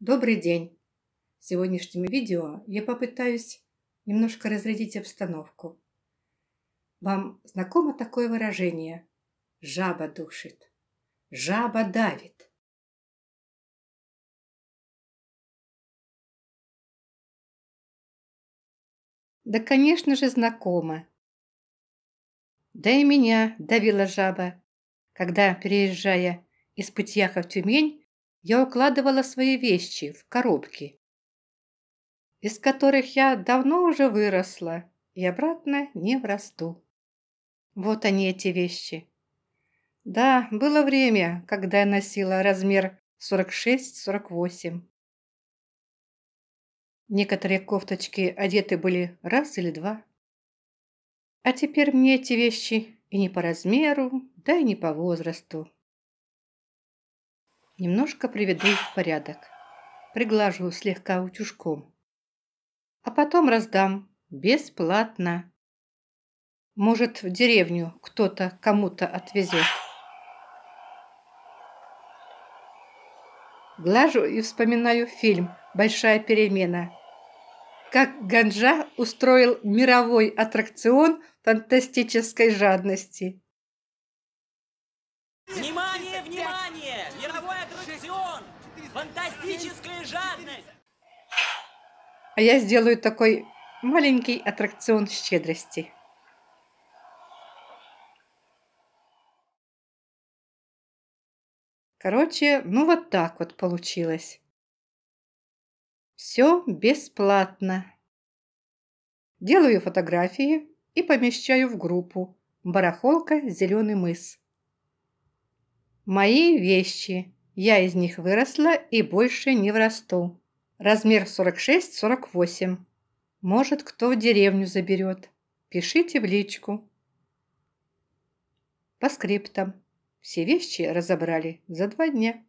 Добрый день! В сегодняшнем видео я попытаюсь немножко разрядить обстановку. Вам знакомо такое выражение «жаба душит», «жаба давит»? Да, конечно же, знакомо. Да и меня давила жаба, когда, переезжая из Пытьяха в Тюмень, я укладывала свои вещи в коробки, из которых я давно уже выросла и обратно не врасту. Вот они, эти вещи. Да, было время, когда я носила размер 46-48. Некоторые кофточки одеты были раз или два. А теперь мне эти вещи и не по размеру, да и не по возрасту. Немножко приведу их в порядок. Приглажу слегка утюжком. А потом раздам бесплатно. Может, в деревню кто-то кому-то отвезет. Глажу и вспоминаю фильм «Большая перемена». Как Ганжа устроил мировой аттракцион фантастической жадности. Внимание, внимание! Мировой аттракцион! Фантастическая жадность! А я сделаю такой маленький аттракцион щедрости. Короче, ну вот так вот получилось. Все бесплатно. Делаю фотографии и помещаю в группу «Барахолка. Зеленый мыс». Мои вещи. Я из них выросла и больше не врасту. Размер 46-48. Может, кто в деревню заберет. Пишите в личку. По скриптам. Все вещи разобрали за два дня.